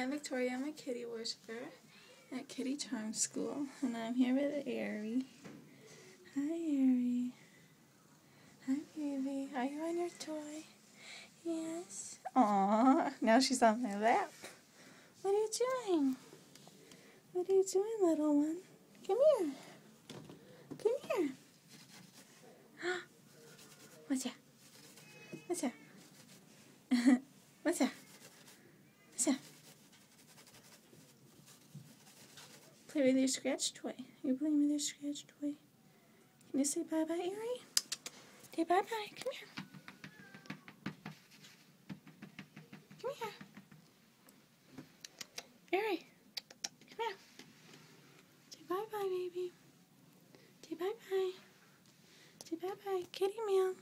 I'm Victoria. I'm a kitty worshiper at Kitty Charm School, and I'm here with Irie. Hi, Irie. Hi, baby. Are you on your toy? Yes. Aww. Now she's on my lap. What are you doing? What are you doing, little one? Come here. Come here. What's that? What's that? What's that? What's that? Play with your scratch toy. You're playing with your scratch toy. Can you say bye-bye, Irie? Say bye-bye. Come here. Come here. Irie. Come here. Say bye-bye, baby. Say bye-bye. Say bye-bye. Kitty meow.